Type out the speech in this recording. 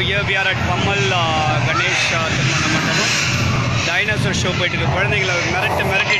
here we are at Pammal uh, Ganesh uh, திருமண மண்டபம் dinosaur show போயிட்டு இருக்கு குழந்தைங்களை மிரட்டு மிரட்டி